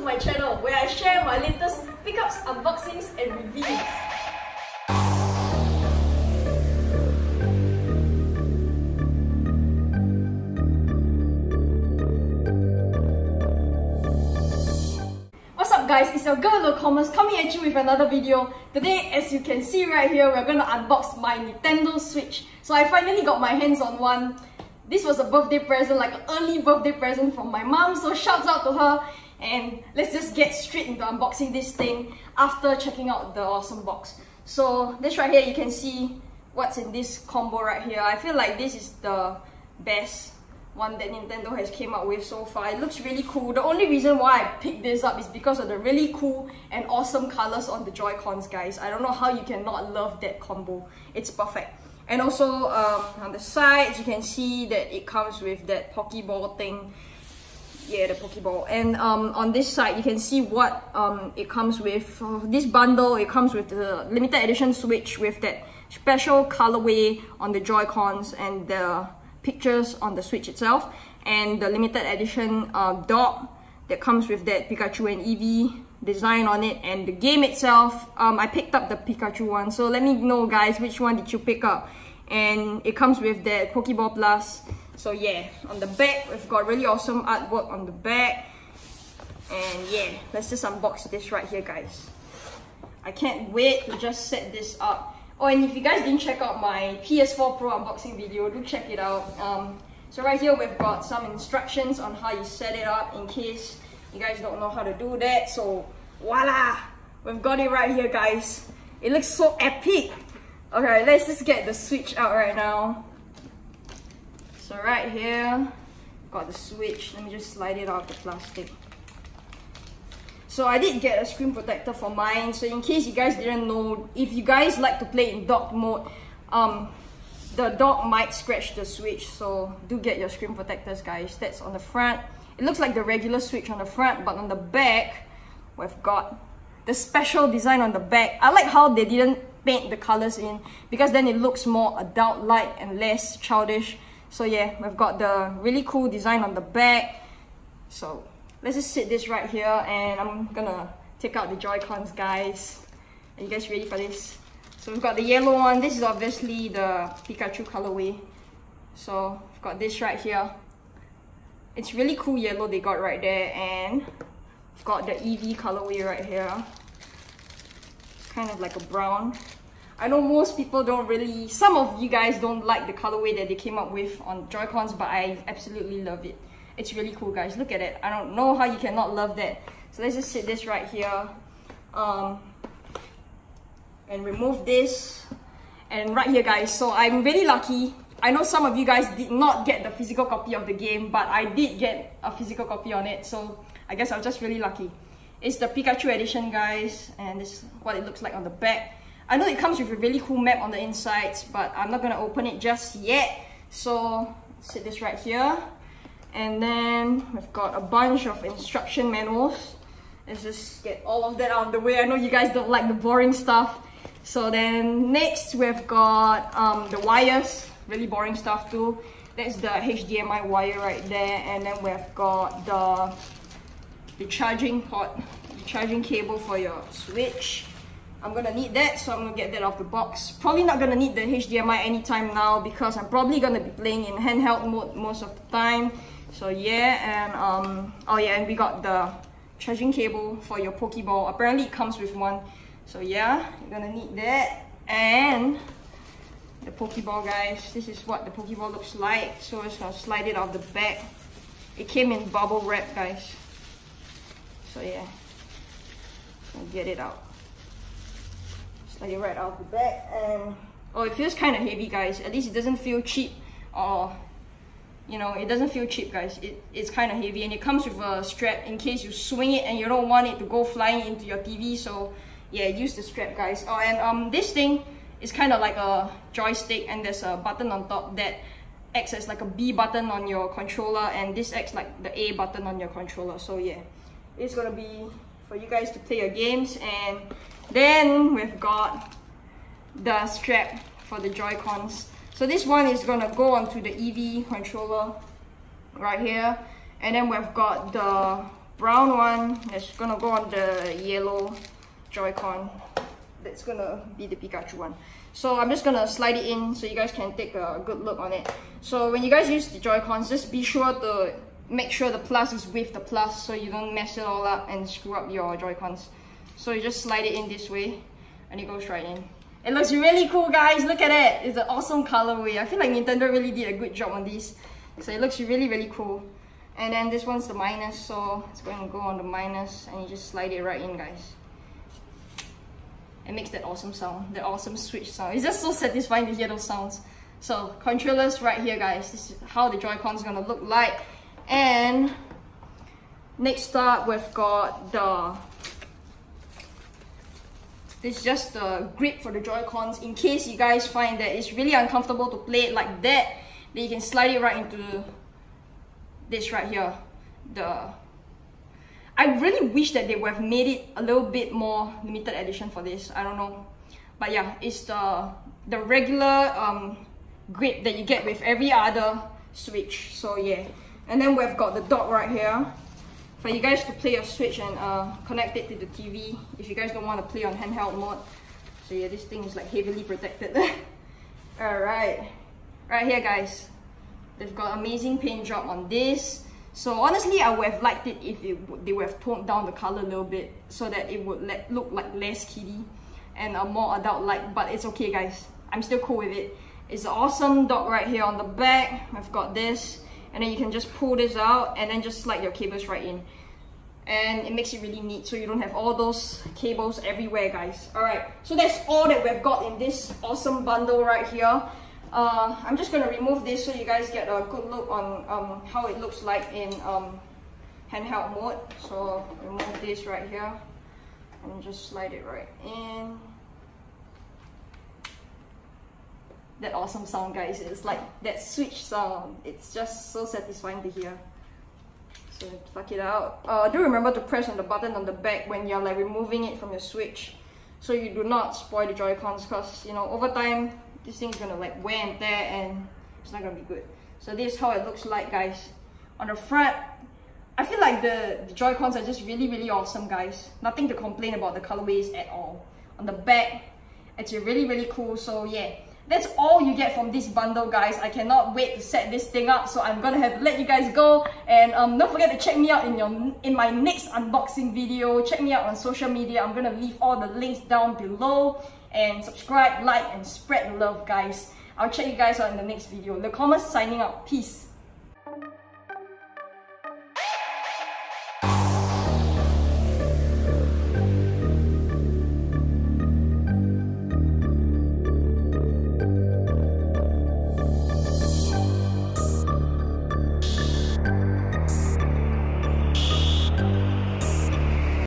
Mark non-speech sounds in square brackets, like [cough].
to my channel where I share my latest pickups, unboxings and reviews. What's up guys, it's your girl CommAS coming at you with another video. Today, as you can see right here, we're gonna unbox my Nintendo Switch. So I finally got my hands on one. This was a birthday present, like an early birthday present from my mom, so shouts out to her. And let's just get straight into unboxing this thing after checking out the awesome box. So this right here, you can see what's in this combo right here. I feel like this is the best one that Nintendo has came up with so far. It looks really cool. The only reason why I picked this up is because of the really cool and awesome colors on the Joy-Cons, guys. I don't know how you cannot love that combo. It's perfect. And also um, on the sides, you can see that it comes with that Pokeball thing. Yeah, the Pokeball. And um, on this side, you can see what um, it comes with. Uh, this bundle, it comes with the limited edition Switch with that special colorway on the Joy-Cons and the pictures on the Switch itself and the limited edition uh, dock that comes with that Pikachu and Eevee design on it and the game itself um, I picked up the Pikachu one so let me know guys which one did you pick up and it comes with that Pokeball Plus so yeah on the back we've got really awesome artwork on the back and yeah let's just unbox this right here guys I can't wait to just set this up Oh, and if you guys didn't check out my PS4 Pro unboxing video, do check it out. Um, so right here, we've got some instructions on how you set it up in case you guys don't know how to do that. So voila, we've got it right here, guys. It looks so epic. Okay, let's just get the Switch out right now. So right here, got the Switch. Let me just slide it out of the plastic. So I did get a screen protector for mine. So in case you guys didn't know, if you guys like to play in dock mode, um, the dock might scratch the switch. So do get your screen protectors, guys. That's on the front. It looks like the regular switch on the front, but on the back, we've got the special design on the back. I like how they didn't paint the colors in because then it looks more adult-like and less childish. So yeah, we've got the really cool design on the back. So let's just sit this right here and I'm gonna take out the Joy-Cons guys. Are you guys ready for this? So we've got the yellow one. This is obviously the Pikachu colorway. So we've got this right here. It's really cool yellow they got right there and we've got the Eevee colorway right here. It's kind of like a brown. I know most people don't really, some of you guys don't like the colorway that they came up with on Joy-Cons but I absolutely love it. It's really cool, guys. Look at it. I don't know how you cannot love that. So let's just sit this right here. Um, and remove this. And right here, guys. So I'm really lucky. I know some of you guys did not get the physical copy of the game, but I did get a physical copy on it. So I guess I'm just really lucky. It's the Pikachu edition, guys. And this is what it looks like on the back. I know it comes with a really cool map on the insides, but I'm not going to open it just yet. So, sit this right here. And then we've got a bunch of instruction manuals. Let's just get all of that out of the way. I know you guys don't like the boring stuff. So then next we've got um, the wires, really boring stuff too. That's the HDMI wire right there. And then we've got the, the charging port, the charging cable for your Switch. I'm gonna need that, so I'm gonna get that off the box. Probably not gonna need the HDMI anytime now because I'm probably gonna be playing in handheld mode most of the time. So yeah, and um, oh yeah, and we got the charging cable for your Pokeball. Apparently it comes with one. So yeah, you're gonna need that. And the Pokeball guys, this is what the Pokeball looks like. So it's gonna slide it off the back. It came in bubble wrap guys. So yeah, I'll get it out. It right off the back and oh it feels kind of heavy guys. At least it doesn't feel cheap or you know it doesn't feel cheap guys. It, it's kind of heavy and it comes with a strap in case you swing it and you don't want it to go flying into your TV so yeah use the strap guys. Oh and um this thing is kind of like a joystick and there's a button on top that acts as like a B button on your controller and this acts like the A button on your controller. So yeah it's gonna be for you guys to play your games and then we've got the strap for the Joy-Cons so this one is gonna go onto the Eevee controller right here. And then we've got the brown one that's gonna go on the yellow Joy-Con. That's gonna be the Pikachu one. So I'm just gonna slide it in so you guys can take a good look on it. So when you guys use the Joy-Cons, just be sure to make sure the plus is with the plus so you don't mess it all up and screw up your Joy-Cons. So you just slide it in this way and it goes right in. It looks really cool guys, look at it! It's an awesome colorway. I feel like Nintendo really did a good job on this. So it looks really really cool. And then this one's the minus, so it's going to go on the minus and you just slide it right in guys. It makes that awesome sound, that awesome switch sound. It's just so satisfying to hear those sounds. So controllers right here guys, this is how the Joy-Con is gonna look like. And next up we've got the this is just the grip for the Joy-Cons in case you guys find that it's really uncomfortable to play it like that then you can slide it right into this right here. The I really wish that they would have made it a little bit more limited edition for this. I don't know. But yeah it's the the regular um, grip that you get with every other switch. So yeah. And then we've got the dock right here for you guys to play your Switch and uh, connect it to the TV if you guys don't want to play on handheld mode. So yeah, this thing is like heavily protected. [laughs] Alright, right here guys, they've got amazing paint job on this. So honestly, I would have liked it if it, they would have toned down the color a little bit so that it would look like less kiddie and a more adult-like, but it's okay guys. I'm still cool with it. It's an awesome dock right here on the back. I've got this and then you can just pull this out and then just slide your cables right in. And it makes it really neat so you don't have all those cables everywhere guys. All right so that's all that we've got in this awesome bundle right here. Uh, I'm just gonna remove this so you guys get a good look on um, how it looks like in um, handheld mode. So remove this right here and just slide it right in that awesome sound guys it's like that switch sound it's just so satisfying to hear. So fuck it out. Uh, do remember to press on the button on the back when you're like removing it from your switch. So you do not spoil the joy-cons because you know over time this thing's gonna like wear and tear and it's not gonna be good. So this is how it looks like guys. On the front I feel like the, the Joy-Cons are just really really awesome guys. Nothing to complain about the colorways at all. On the back it's really really cool. So yeah that's all you get from this bundle guys. I cannot wait to set this thing up so i'm gonna have to let you guys go. And um, don't forget to check me out in your in my next unboxing video. Check me out on social media. I'm gonna leave all the links down below. And subscribe like and spread love guys. I'll check you guys out in the next video. The CommAS signing out. Peace